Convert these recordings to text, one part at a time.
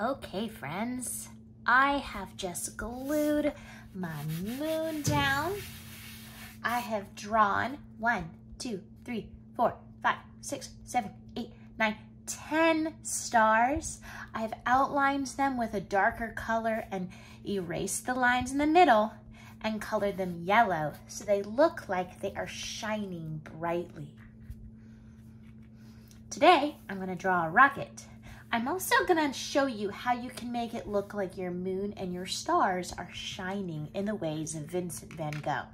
Okay, friends, I have just glued my moon down. I have drawn one, two, three, four, five, six, seven, eight, nine, ten stars. I've outlined them with a darker color and erased the lines in the middle and colored them yellow so they look like they are shining brightly. Today, I'm gonna draw a rocket. I'm also gonna show you how you can make it look like your moon and your stars are shining in the ways of Vincent van Gogh.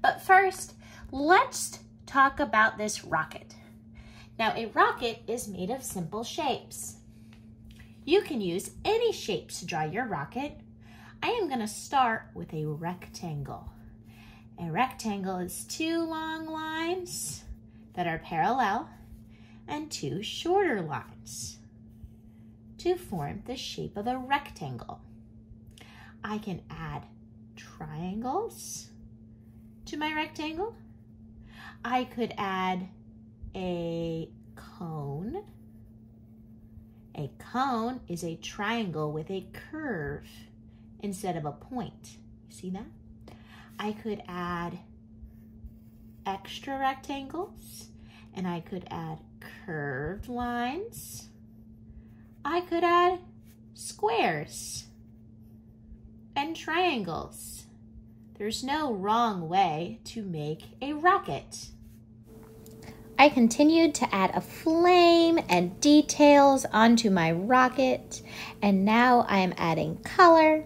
But first, let's talk about this rocket. Now, a rocket is made of simple shapes. You can use any shapes to draw your rocket. I am gonna start with a rectangle. A rectangle is two long lines that are parallel and two shorter lines to form the shape of a rectangle. I can add triangles to my rectangle. I could add a cone. A cone is a triangle with a curve instead of a point. You see that? I could add extra rectangles and I could add curved lines I could add squares and triangles. There's no wrong way to make a rocket. I continued to add a flame and details onto my rocket, and now I am adding color.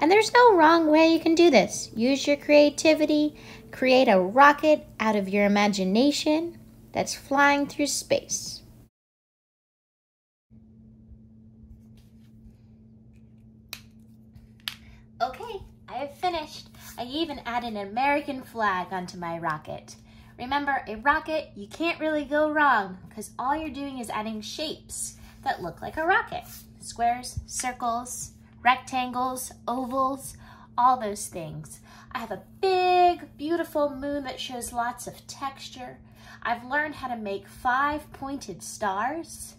And there's no wrong way you can do this. Use your creativity, create a rocket out of your imagination that's flying through space. Okay, I have finished. I even added an American flag onto my rocket. Remember, a rocket, you can't really go wrong because all you're doing is adding shapes that look like a rocket. Squares, circles, rectangles, ovals, all those things. I have a big, beautiful moon that shows lots of texture. I've learned how to make five pointed stars.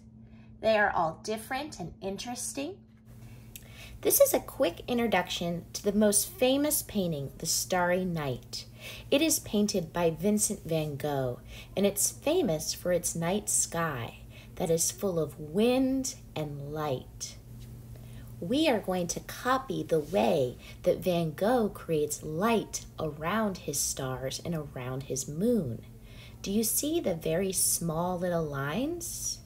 They are all different and interesting. This is a quick introduction to the most famous painting, The Starry Night. It is painted by Vincent van Gogh, and it's famous for its night sky that is full of wind and light. We are going to copy the way that Van Gogh creates light around his stars and around his moon. Do you see the very small little lines?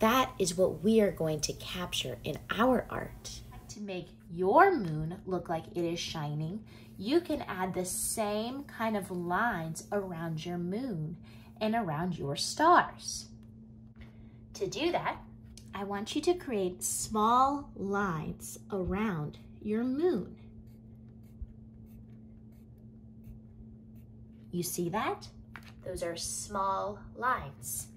That is what we are going to capture in our art to make your moon look like it is shining, you can add the same kind of lines around your moon and around your stars. To do that, I want you to create small lines around your moon. You see that? Those are small lines.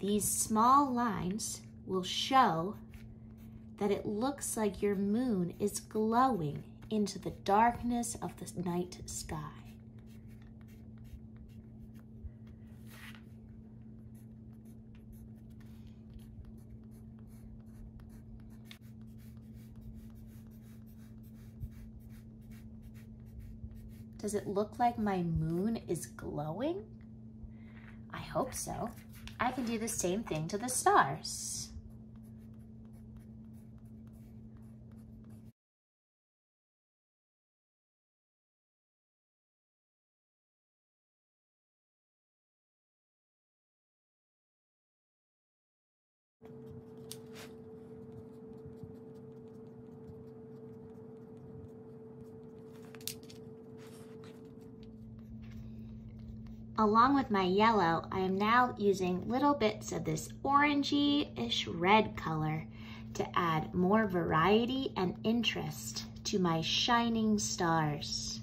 These small lines will show that it looks like your moon is glowing into the darkness of the night sky. Does it look like my moon is glowing? I hope so. I can do the same thing to the stars. Along with my yellow, I am now using little bits of this orangey-ish red color to add more variety and interest to my shining stars.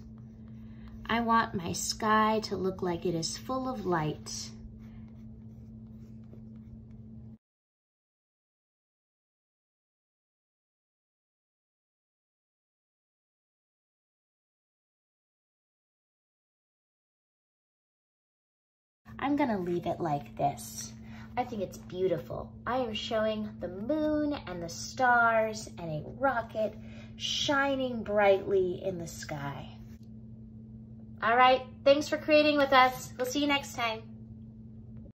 I want my sky to look like it is full of light I'm gonna leave it like this. I think it's beautiful. I am showing the moon and the stars and a rocket shining brightly in the sky. All right, thanks for creating with us. We'll see you next time.